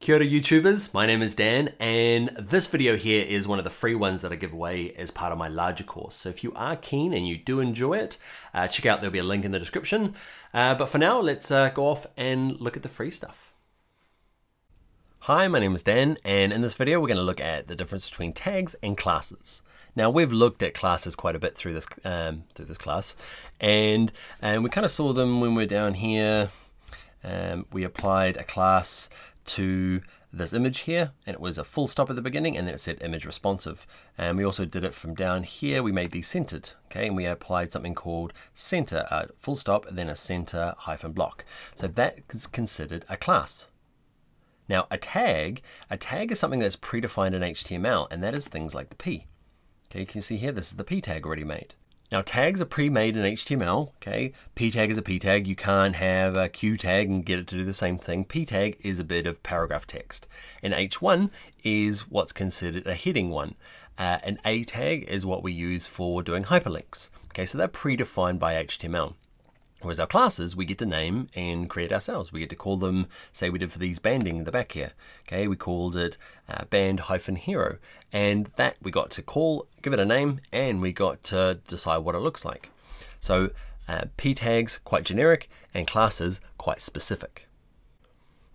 Kia ora YouTubers, my name is Dan and this video here is one of the free ones that I give away as part of my larger course. So if you are keen and you do enjoy it, uh, check out, there'll be a link in the description. Uh, but for now, let's uh, go off and look at the free stuff. Hi, my name is Dan and in this video we're going to look at the difference between tags and classes. Now we've looked at classes quite a bit through this um, through this class and, and we kind of saw them when we're down here. Um, we applied a class to this image here and it was a full stop at the beginning and then it said image responsive. And we also did it from down here. We made these centered okay? And we applied something called center uh, full stop and then a center hyphen block. So that is considered a class. Now a tag a tag is something that's predefined in HTML and that is things like the p. Okay you can see here? This is the p tag already made now tags are pre-made in HTML, okay? P tag is a P tag. You can't have a Q tag and get it to do the same thing. P tag is a bit of paragraph text. And H1 is what's considered a heading one. Uh, an A tag is what we use for doing hyperlinks. Okay, so they're predefined by HTML. Whereas our classes, we get to name and create ourselves. We get to call them, say we did for these banding in the back here. Okay, we called it uh, band hyphen hero. And that we got to call, give it a name, and we got to decide what it looks like. So uh, p tags, quite generic, and classes, quite specific.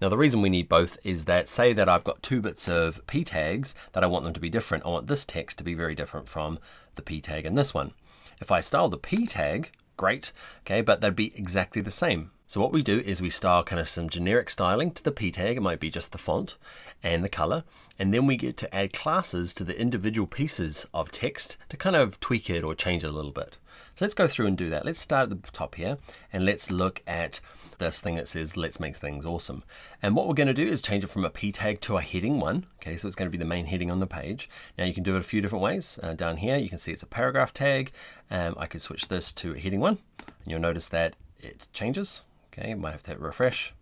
Now the reason we need both is that say that I've got two bits of p tags that I want them to be different. I want this text to be very different from the p tag in this one. If I style the p tag great, okay, but they'd be exactly the same. So what we do is we style kind of some generic styling to the p tag, it might be just the font and the color, and then we get to add classes to the individual pieces of text to kind of tweak it or change it a little bit. So let's go through and do that. Let's start at the top here and let's look at this thing that says let's make things awesome. And what we're going to do is change it from a p tag to a heading one. Okay, so it's going to be the main heading on the page. Now you can do it a few different ways. Uh, down here you can see it's a paragraph tag. Um, I could switch this to a heading one and you'll notice that it changes. Okay, might have to hit refresh.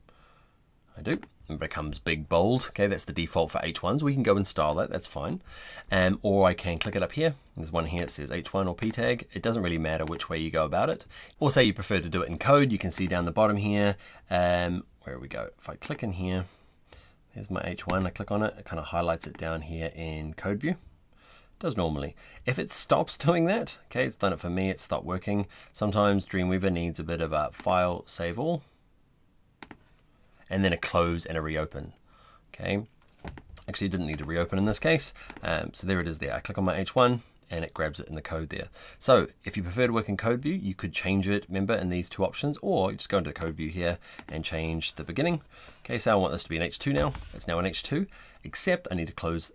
I do and becomes big bold. Okay, that's the default for H1s. We can go and style that, that's fine. Um, or I can click it up here. There's one here that says H1 or P tag. It doesn't really matter which way you go about it. Or say you prefer to do it in code, you can see down the bottom here, um, where we go. If I click in here, there's my H1, I click on it, it kind of highlights it down here in code view does normally. If it stops doing that, okay, it's done it for me, it stopped working. Sometimes Dreamweaver needs a bit of a file save all and then a close and a reopen. Okay, actually didn't need to reopen in this case. Um, so there it is there. I click on my H1 and it grabs it in the code there. So if you prefer to work in code view, you could change it, remember, in these two options, or you just go into the code view here and change the beginning. Okay, so I want this to be an H2 now. It's now an H2, except I need to close,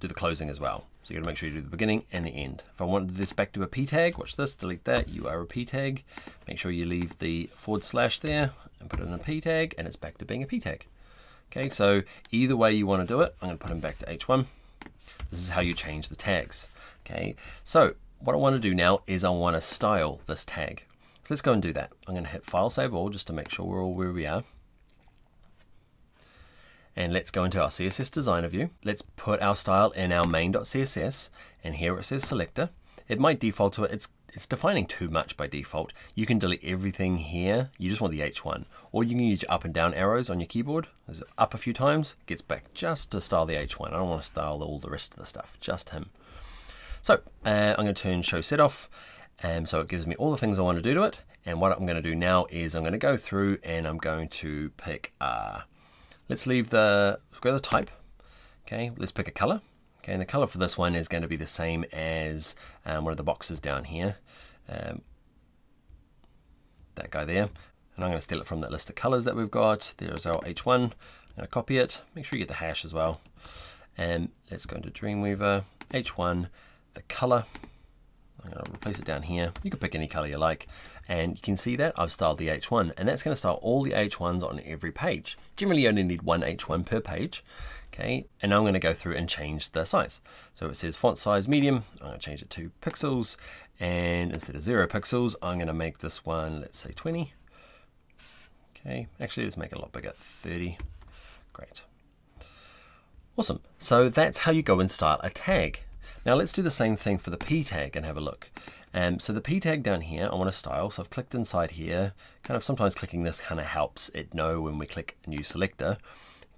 do the closing as well. So you gotta make sure you do the beginning and the end. If I wanted this back to a p tag, watch this, delete that, you are a p tag. Make sure you leave the forward slash there and put it in a p tag and it's back to being a p tag. Okay, so either way you want to do it, I'm to put them back to h1. This is how you change the tags. Okay, so what I want to do now is I want to style this tag. So let's go and do that. I'm going to hit File Save All just to make sure we're all where we are. And let's go into our CSS Designer view. Let's put our style in our main.css and here it says selector. It might default to it. It's it's defining too much by default. You can delete everything here. You just want the H1. Or you can use up and down arrows on your keyboard. Up a few times, gets back just to style the H1. I don't want to style all the rest of the stuff, just him. So uh, I'm going to turn show set off. And so it gives me all the things I want to do to it. And what I'm going to do now is I'm going to go through and I'm going to pick, uh, let's leave the, go to the type. Okay, let's pick a color. Okay, and the color for this one is going to be the same as um, one of the boxes down here. Um, that guy there. And I'm going to steal it from that list of colors that we've got. There's our H1. I'm going to copy it. Make sure you get the hash as well. And let's go into Dreamweaver, H1, the color. Um, I'm going to replace it down here. You can pick any color you like. And you can see that I've styled the H1. And that's going to style all the H1s on every page. Generally, you only need one H1 per page. Okay, and now I'm going to go through and change the size. So it says font size medium. I'm going to change it to pixels. And instead of zero pixels, I'm going to make this one, let's say 20. Okay, actually, let's make it a lot bigger, 30. Great. Awesome. So that's how you go and style a tag. Now let's do the same thing for the p tag and have a look. Um, so the p tag down here, I want to style. So I've clicked inside here. Kind of sometimes clicking this kind of helps it know when we click new selector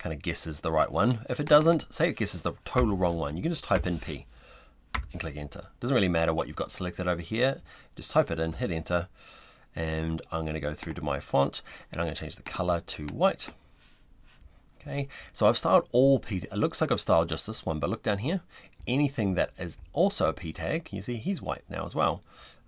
kind of guesses the right one. If it doesn't, say it guesses the total wrong one, you can just type in P and click enter. Doesn't really matter what you've got selected over here. Just type it in, hit enter, and I'm going to go through to my font and I'm going to change the color to white. Okay, so I've styled all P, it looks like I've styled just this one, but look down here, anything that is also a P tag, you see he's white now as well.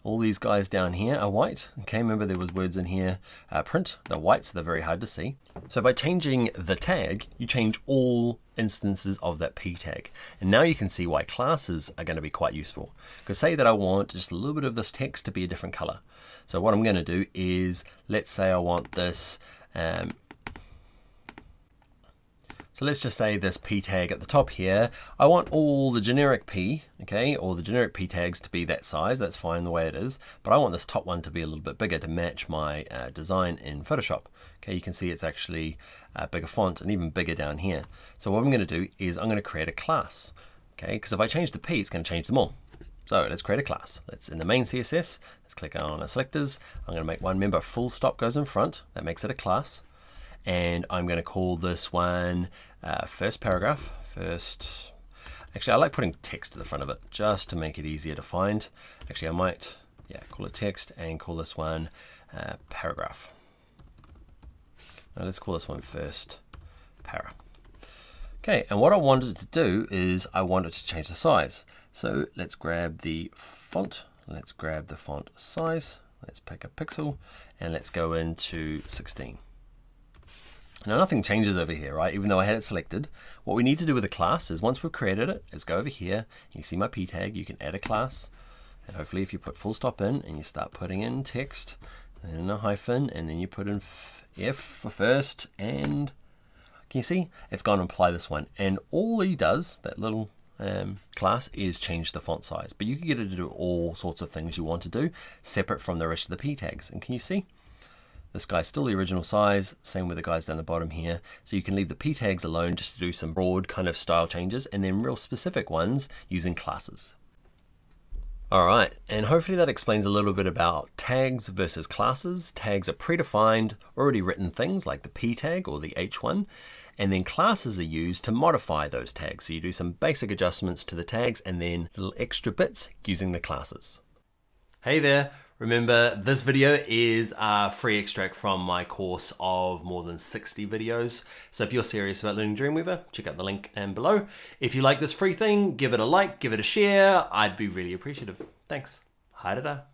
All these guys down here are white. Okay, remember there was words in here, uh, print, they're white, so they're very hard to see. So by changing the tag, you change all instances of that p tag. And now you can see why classes are going to be quite useful. Because say that I want just a little bit of this text to be a different color. So what I'm going to do is, let's say I want this um, so let's just say this p tag at the top here, I want all the generic p, okay, or the generic p tags to be that size, that's fine the way it is, but I want this top one to be a little bit bigger to match my uh, design in Photoshop. Okay, you can see it's actually a bigger font and even bigger down here. So what I'm going to do is I'm going to create a class, okay, because if I change the p, it's going to change them all. So let's create a class. Let's in the main CSS, let's click on our selectors. I'm going to make one member full stop goes in front. That makes it a class and I'm going to call this one uh, first paragraph. First, actually, I like putting text to the front of it just to make it easier to find. Actually, I might, yeah, call it text and call this one uh, paragraph. Now let's call this one first para. Okay, and what I wanted to do is I wanted to change the size. So let's grab the font. Let's grab the font size. Let's pick a pixel and let's go into 16. Now nothing changes over here, right? Even though I had it selected. What we need to do with a class is once we've created it, is go over here, you see my p tag, you can add a class. And hopefully if you put full stop in and you start putting in text, then a hyphen, and then you put in F for first, and can you see? It's going to apply this one. And all he does, that little um, class, is change the font size. But you can get it to do all sorts of things you want to do, separate from the rest of the p tags. And can you see? This guy's still the original size, same with the guys down the bottom here. So you can leave the p tags alone just to do some broad kind of style changes and then real specific ones using classes. All right, and hopefully that explains a little bit about tags versus classes. Tags are predefined, already written things like the p tag or the h1, and then classes are used to modify those tags. So you do some basic adjustments to the tags and then little extra bits using the classes. Hey there, Remember, this video is a free extract from my course of more than 60 videos. So if you're serious about learning Dreamweaver, check out the link and below. If you like this free thing, give it a like, give it a share. I'd be really appreciative. Thanks. Hi da da.